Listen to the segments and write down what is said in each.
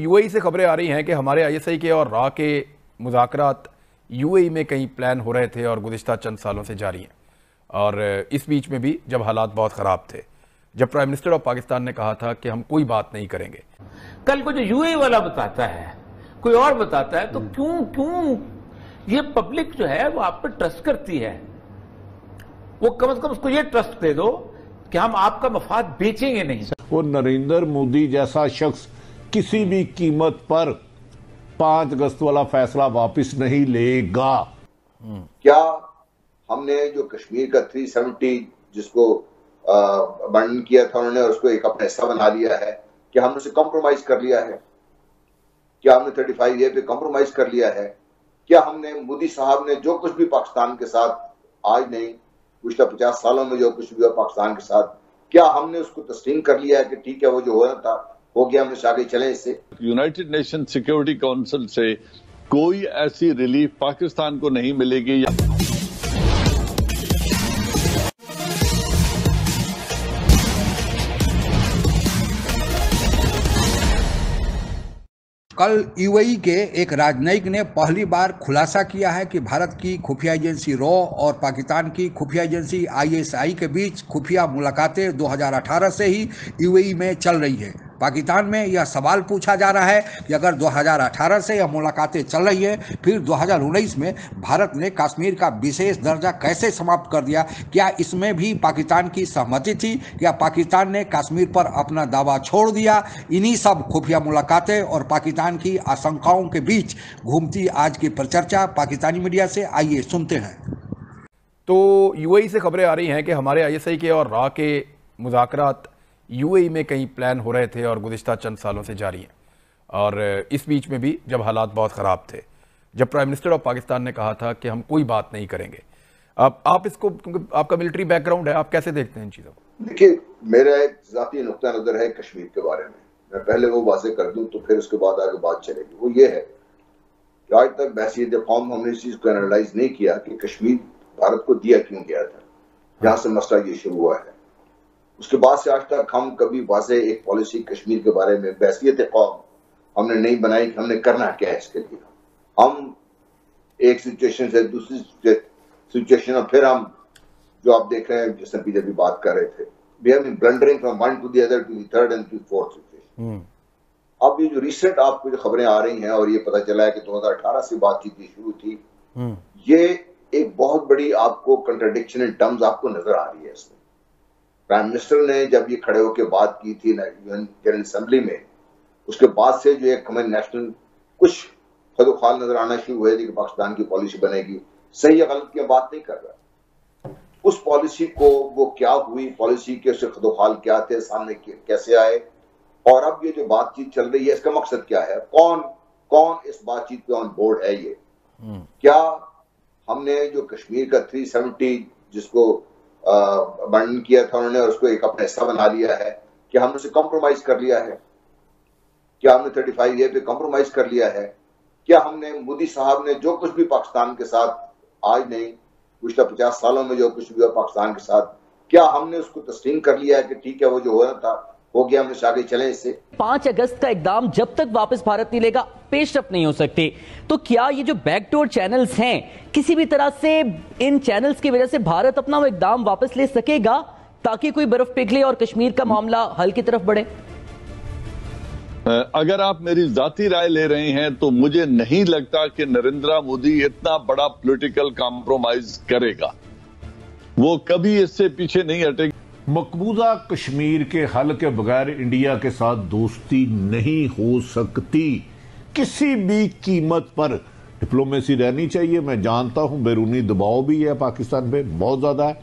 UAE से खबरें आ रही हैं कि हमारे आईएसआई के और रा के मुजाकरात यूएई में कहीं प्लान हो रहे थे और गुजशत चंद सालों से जारी हैं। और इस बीच में भी जब हालात बहुत ख़राब थे जब प्राइम मिनिस्टर ऑफ़ पाकिस्तान ने कहा था कि हम कोई बात नहीं करेंगे। कल को जो यूएई वाला बताता है कोई और बताता है तो क्यों क्यों? ये पब्लिक जो है वो आप पर ट्रस्ट करती है। वो कम से कम उसको ये ट्रस्ट दे दो कि हम आपका मफाद बेचेंगे नहीं वो नरेंद्र मोदी जैसा शख्स किसी भी कीमत पर पाँच अगस्त वाला फैसला वापस नहीं लेगा। क्या हमने जो कश्मीर का 370 जिसको वर्णन किया था उन्होंने उसको एक अपना हिस्सा बना लिया है, क्या हमने उसे कॉम्प्रोमाइज कर लिया है? क्या हमने 35 ए पे कॉम्प्रोमाइज कर लिया है? क्या हमने मोदी साहब ने जो कुछ भी पाकिस्तान के साथ, आज नहीं, पिछले पचास सालों में जो कुछ भी हुआ पाकिस्तान के साथ, क्या हमने उसको तस्लीम कर लिया है कि ठीक है, वो जो हो रहा था हो गया हम आगे चले इससे। यूनाइटेड नेशन सिक्योरिटी काउंसिल से कोई ऐसी रिलीफ पाकिस्तान को नहीं मिलेगी या कल यूएई के एक राजनयिक ने पहली बार खुलासा किया है कि भारत की खुफिया एजेंसी रॉ और पाकिस्तान की खुफिया एजेंसी आईएसआई के बीच खुफिया मुलाकातें 2018 से ही यूएई में चल रही है। पाकिस्तान में यह सवाल पूछा जा रहा है कि अगर 2018 से यह मुलाकातें चल रही है, फिर 2019 में भारत ने कश्मीर का विशेष दर्जा कैसे समाप्त कर दिया? क्या इसमें भी पाकिस्तान की सहमति थी? या पाकिस्तान ने कश्मीर पर अपना दावा छोड़ दिया? इन्हीं सब खुफिया मुलाकातें और पाकिस्तान की आशंकाओं के बीच घूमती आज की परिचर्चा पाकिस्तानी मीडिया से। आइए सुनते हैं। तो यूएई से खबरें आ रही हैं कि हमारे आईएसआई के और रा के मुजाकरात यूएई में कहीं प्लान हो रहे थे और गुजशत चंद सालों से जारी हैं। और इस बीच में भी जब हालात बहुत ख़राब थे, जब प्राइम मिनिस्टर ऑफ़ पाकिस्तान ने कहा था कि हम कोई बात नहीं करेंगे। आप आप इसको, क्योंकि आपका मिलिट्री बैकग्राउंड है, आप कैसे देखते हैं इन चीज़ों को? देखिए, मेरा एक जाती नुकता नज़र है कश्मीर के बारे में। मैं पहले वो वाजे कर दूँ तो फिर उसके बाद आगे बात चलेगी। वो ये है कि आज तक बहसीत कौम हमने इस चीज़ को एनालाइज नहीं किया कि कश्मीर भारत को दिया क्यों गया था। जहाँ से मसला ये शुरू हुआ है। उसके बाद से आज तक हम कभी वाजे एक पॉलिसी कश्मीर के बारे में बहसीत कौम हमने नहीं बनाई कि हमने करना क्या है इसके लिए? हम एक सिचुएशन से दूसरी सिचुएशन और फिर हम जो आप देख रहे हैं जिसने पीछे भी बात कर रहे थे we have been blundering from one to the other to third and to fourth situation अब ये जो रिसेंट आपको जो खबरें आ रही हैं और ये पता चला है कि 2018 से बातचीत शुरू थी हम्म। ये एक बहुत बड़ी आपको कंट्रडिक्शन इन टर्म्स आपको नज़र आ रही है इसमें। प्राइम मिनिस्टर ने जब ये खड़े होकर बात की थी जनरल असेंबली में उसके बाद से जो एक हमें नेशनल कुछ खदोखाल नज़र आना शुरू हुए कि पाकिस्तान की पॉलिसी बनेगी। सही या गलत की बात नहीं कर रहा। उस पॉलिसी को वो क्या हुई पॉलिसी के उससे खदोखाल क्या थे सामने कैसे आए? और अब ये जो बातचीत चल रही है इसका मकसद क्या है? कौन कौन इस बातचीत पे ऑन बोर्ड है ये? हम्म। क्या हमने जो कश्मीर का 370 जिसको वर्णन किया था उन्होंने उसको एक अपना हिस्सा बना लिया है कि हमने उसे कॉम्प्रोमाइज कर लिया है। क्या हमने थर्टी फाइव ए पे कॉम्प्रोमाइज कर लिया है? क्या हमने मोदी साहब ने जो कुछ भी पाकिस्तान के साथ, आज नहीं, पिछले पचास सालों में जो कुछ भी हुआ पाकिस्तान के साथ, क्या हमने उसको तस्लीम कर लिया है कि ठीक है, वो जो हो रहा था हो गया हम आगे चले इससे। पाँच अगस्त का इकदाम जब तक वापस भारत नहीं लेगा पेशरफ नहीं हो सकती। तो क्या ये जो बैकडोर चैनल्स हैं किसी भी तरह से इन चैनल्स की वजह से भारत अपना वो इकदाम वापस ले सकेगा ताकि कोई बर्फ़ पिघले और कश्मीर का मामला हल की तरफ़ बढ़े? अगर आप मेरी जाती राय ले रहे हैं तो मुझे नहीं लगता कि नरेंद्र मोदी इतना बड़ा पॉलिटिकल कॉम्प्रोमाइज करेगा। वो कभी इससे पीछे नहीं हटेगा। मकबूजा कश्मीर के हल के बगैर इंडिया के साथ दोस्ती नहीं हो सकती। किसी भी कीमत पर डिप्लोमेसी रहनी चाहिए। मैं जानता हूँ बैरूनी दबाव भी है पाकिस्तान पे, बहुत ज़्यादा है।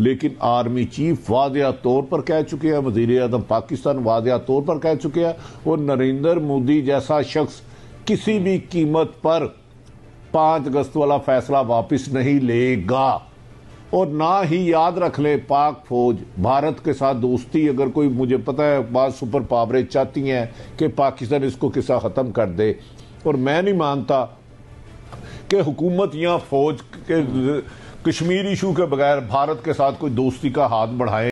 लेकिन आर्मी चीफ वादिया तौर पर कह चुके हैं, वज़ीर अजम पाकिस्तान वादिया तौर पर कह चुके हैं, और नरेंद्र मोदी जैसा शख्स किसी भी कीमत पर पाँच अगस्त वाला फैसला वापस नहीं लेगा। और ना ही याद रख ले पाक फौज। भारत के साथ दोस्ती अगर कोई, मुझे पता है, बात सुपर पावरें चाहती हैं कि पाकिस्तान इसको किसा ख़त्म कर दे। और मैं नहीं मानता कि हुकूमत या फौज के, कश्मीर इशू के बगैर भारत के साथ कोई दोस्ती का हाथ बढ़ाए।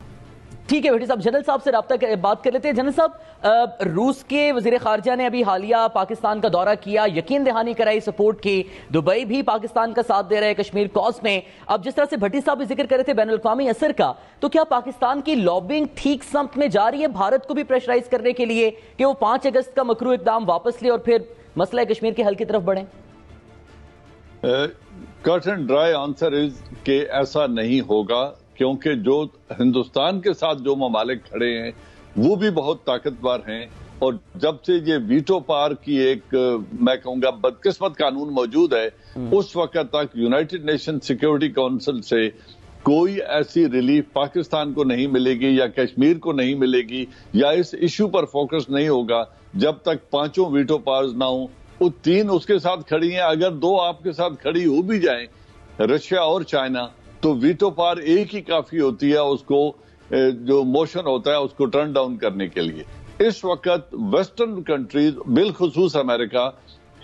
ठीक है बेटी साहब जनरल साहब से रब्ता कर, बात कर लेते हैं। जनरल साहब रूस के वज़ीर खारजा ने अभी हालिया पाकिस्तान का दौरा किया यकीन दहानी कराई सपोर्ट की। दुबई भी पाकिस्तान का साथ दे रहा है कश्मीर कॉज में। अब जिस तरह से भट्टी साहब भी ज़िक्र कर रहे थे बैन अवी असर का तो क्या पाकिस्तान की लॉबिंग ठीक समत में जा रही है भारत को भी प्रेशराइज करने के लिए कि वो पाँच अगस्त का मकरू इकदाम वापस ले और फिर मसला कश्मीर के हल की तरफ़ बढ़े? Cut and dry answer is के ऐसा नहीं होगा। क्योंकि जो हिंदुस्तान के साथ जो ममालिक खड़े हैं वो भी बहुत ताकतवर हैं। और जब से ये वीटो पार की एक मैं कहूँगा बदकिस्मत कानून मौजूद है हम्म। उस वक्त तक यूनाइटेड नेशन सिक्योरिटी काउंसिल से कोई ऐसी रिलीफ पाकिस्तान को नहीं मिलेगी या कश्मीर को नहीं मिलेगी या इस इशू पर फोकस नहीं होगा जब तक पाँचों वीटो पार्स ना हो। वो तीन उसके साथ खड़ी हैं। अगर दो आपके साथ खड़ी हो भी जाएँ रशिया और चाइना तो वीटो पार एक ही काफ़ी होती है उसको जो मोशन होता है उसको टर्न डाउन करने के लिए। इस वक्त वेस्टर्न कंट्रीज़ बिलखसूस अमेरिका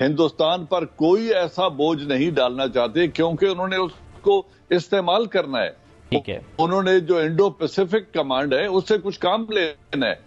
हिंदुस्तान पर कोई ऐसा बोझ नहीं डालना चाहते क्योंकि उन्होंने उसको इस्तेमाल करना है। ठीक है। उन्होंने जो इंडो पैसिफिक कमांड है उससे कुछ काम लेना है।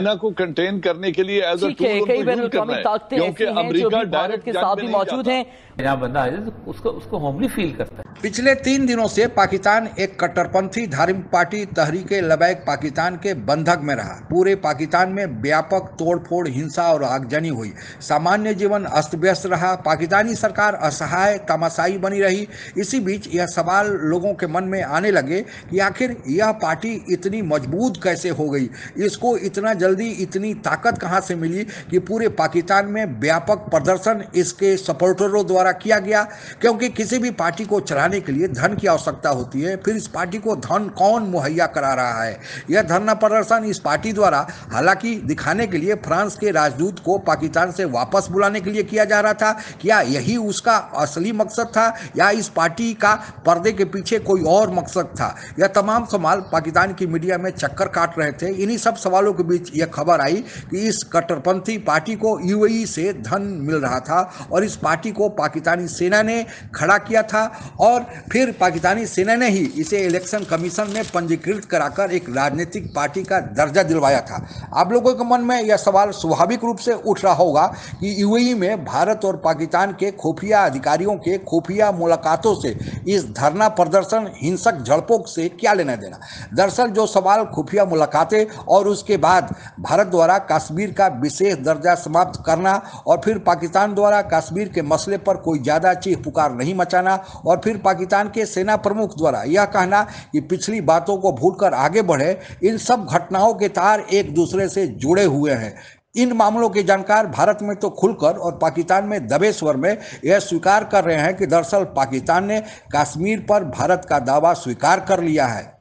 चाइना को कंटेन करने के लिए एज कई बैन ताकतें क्योंकि अमेरिका भारत के साथ भी मौजूद हैं। यहाँ बंदा है तो उसको उसको होमली फील करता है। पिछले तीन दिनों से पाकिस्तान एक कट्टरपंथी धार्मिक पार्टी तहरीके लबैक पाकिस्तान के बंधक में रहा। पूरे पाकिस्तान में व्यापक तोड़फोड़ हिंसा और आगजनी हुई। सामान्य जीवन अस्त व्यस्त रहा। पाकिस्तानी सरकार असहाय तमाशाई बनी रही। इसी बीच यह सवाल लोगों के मन में आने लगे कि आखिर यह पार्टी इतनी मज़बूत कैसे हो गई? इसको इतना जल्दी इतनी ताकत कहाँ से मिली कि पूरे पाकिस्तान में व्यापक प्रदर्शन इसके सपोर्टरों द्वारा किया गया? क्योंकि किसी भी पार्टी को चलाने के लिए धन की आवश्यकता होती है, फिर इस पार्टी को धन कौन मुहैया करा रहा है? यह धरना प्रदर्शन इस पार्टी द्वारा, हालाँकि दिखाने के लिए फ्रांस के राजदूत को पाकिस्तान से वापस बुलाने के लिए किया जा रहा था। क्या यही उसका असली मकसद था? या इस पार्टी का पर्दे के पीछे कोई और मकसद था? यह तमाम सवाल पाकिस्तान की मीडिया में चक्कर काट रहे थे। इन्हीं सब सवालों के बीच यह खबर आई कि इस कट्टरपंथी पार्टी को यूएई से धन मिल रहा था और इस पार्टी को पाकिस्तानी सेना ने खड़ा किया था और फिर पाकिस्तानी सेना ने ही इसे इलेक्शन कमीशन में पंजीकृत कराकर एक राजनीतिक पार्टी का दर्जा दिलवाया था। आप लोगों के मन में यह सवाल स्वाभाविक रूप से उठ रहा होगा कि यूएई में भारत और पाकिस्तान के खुफिया अधिकारियों के खुफिया मुलाकातों से इस धरना प्रदर्शन हिंसक झड़पों से क्या लेना देना? दरअसल जो सवाल खुफिया मुलाकातें और उसके बाद भारत द्वारा कश्मीर का विशेष दर्जा समाप्त करना और फिर पाकिस्तान द्वारा कश्मीर के मसले पर कोई ज़्यादा चीख पुकार नहीं मचाना और फिर पाकिस्तान के सेना प्रमुख द्वारा यह कहना कि पिछली बातों को भूलकर आगे बढ़े, इन सब घटनाओं के तार एक दूसरे से जुड़े हुए हैं। इन मामलों के जानकार भारत में तो खुलकर और पाकिस्तान में दबे स्वर में यह स्वीकार कर रहे हैं कि दरअसल पाकिस्तान ने कश्मीर पर भारत का दावा स्वीकार कर लिया है।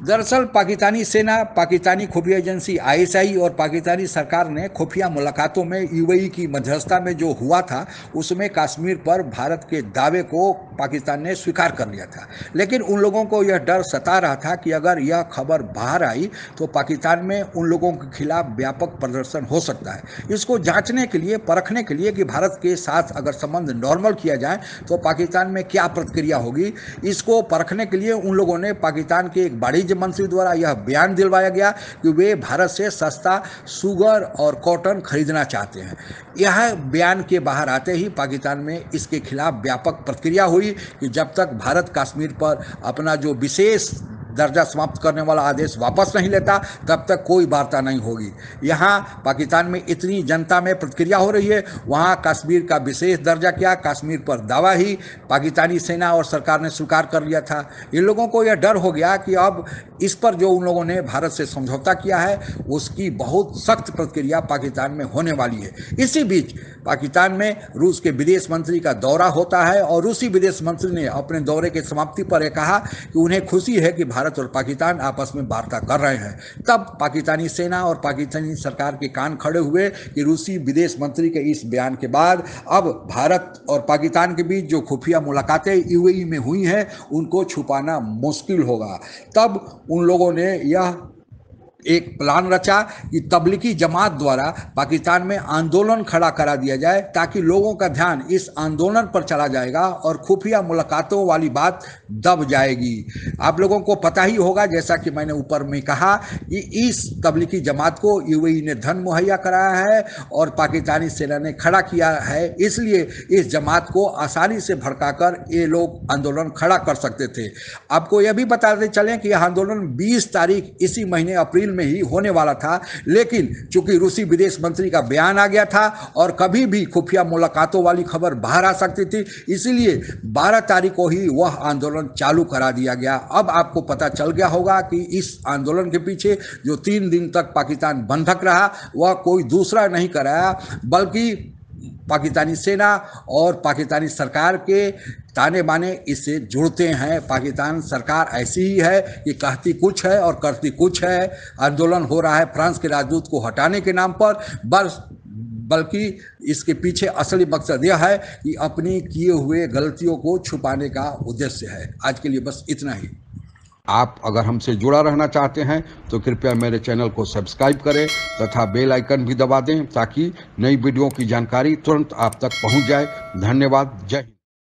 दरअसल पाकिस्तानी सेना, पाकिस्तानी खुफिया एजेंसी आईएसआई और पाकिस्तानी सरकार ने खुफिया मुलाकातों में यूएई की मध्यस्थता में जो हुआ था, उसमें कश्मीर पर भारत के दावे को पाकिस्तान ने स्वीकार कर लिया था। लेकिन उन लोगों को यह डर सता रहा था कि अगर यह खबर बाहर आई तो पाकिस्तान में उन लोगों के खिलाफ व्यापक प्रदर्शन हो सकता है। इसको जांचने के लिए, परखने के लिए कि भारत के साथ अगर संबंध नॉर्मल किया जाए तो पाकिस्तान में क्या प्रतिक्रिया होगी, इसको परखने के लिए उन लोगों ने पाकिस्तान के एक बड़ी वाणिज्य मंत्री द्वारा यह बयान दिलवाया गया कि वे भारत से सस्ता सुगर और कॉटन खरीदना चाहते हैं। यह बयान के बाहर आते ही पाकिस्तान में इसके खिलाफ व्यापक प्रतिक्रिया हुई कि जब तक भारत कश्मीर पर अपना जो विशेष दर्जा समाप्त करने वाला आदेश वापस नहीं लेता, तब तक कोई वार्ता नहीं होगी। यहाँ पाकिस्तान में इतनी जनता में प्रतिक्रिया हो रही है। वहाँ कश्मीर का विशेष दर्जा क्या, कश्मीर पर दावा ही पाकिस्तानी सेना और सरकार ने स्वीकार कर लिया था। इन लोगों को यह डर हो गया कि अब इस पर जो उन लोगों ने भारत से समझौता किया है, उसकी बहुत सख्त प्रतिक्रिया पाकिस्तान में होने वाली है। इसी बीच पाकिस्तान में रूस के विदेश मंत्री का दौरा होता है और रूसी विदेश मंत्री ने अपने दौरे के समाप्ति पर यह कहा कि उन्हें खुशी है कि भारत भारत और पाकिस्तान आपस में वार्ता कर रहे हैं। तब पाकिस्तानी सेना और पाकिस्तानी सरकार के कान खड़े हुए कि रूसी विदेश मंत्री के इस बयान के बाद अब भारत और पाकिस्तान के बीच जो खुफिया मुलाकातें यूएई में हुई हैं, उनको छुपाना मुश्किल होगा। तब उन लोगों ने यह एक प्लान रचा कि तबलीगी जमात द्वारा पाकिस्तान में आंदोलन खड़ा करा दिया जाए ताकि लोगों का ध्यान इस आंदोलन पर चला जाएगा और खुफिया मुलाकातों वाली बात दब जाएगी। आप लोगों को पता ही होगा, जैसा कि मैंने ऊपर में कहा कि इस तबलीगी जमात को यूएई ने धन मुहैया कराया है और पाकिस्तानी सेना ने खड़ा किया है। इसलिए इस जमात को आसानी से भड़काकर ये लोग आंदोलन खड़ा कर सकते थे। आपको यह भी बताते चलें कि यह आंदोलन 20 तारीख इसी महीने अप्रैल में ही होने वाला था। लेकिन चूँकि रूसी विदेश मंत्री का बयान आ गया था और कभी भी खुफिया मुलाकातों वाली खबर बाहर आ सकती थी, इसीलिए 12 तारीख को ही वह आंदोलन चालू करा दिया गया। अब आपको पता चल गया होगा कि इस आंदोलन के पीछे जो तीन दिन तक पाकिस्तान बंधक रहा, वह कोई दूसरा नहीं कराया, बल्कि पाकिस्तानी सेना और पाकिस्तानी सरकार के ताने बाने इससे जुड़ते हैं। पाकिस्तान सरकार ऐसी ही है कि कहती कुछ है और करती कुछ है। आंदोलन हो रहा है फ्रांस के राजदूत को हटाने के नाम पर। बस बल्कि इसके पीछे असली मकसद यह है कि अपनी किए हुए गलतियों को छुपाने का उद्देश्य है। आज के लिए बस इतना ही। आप अगर हमसे जुड़ा रहना चाहते हैं तो कृपया मेरे चैनल को सब्सक्राइब करें तथा बेल आइकन भी दबा दें ताकि नई वीडियो की जानकारी तुरंत आप तक पहुँच जाए। धन्यवाद। जय हिंद।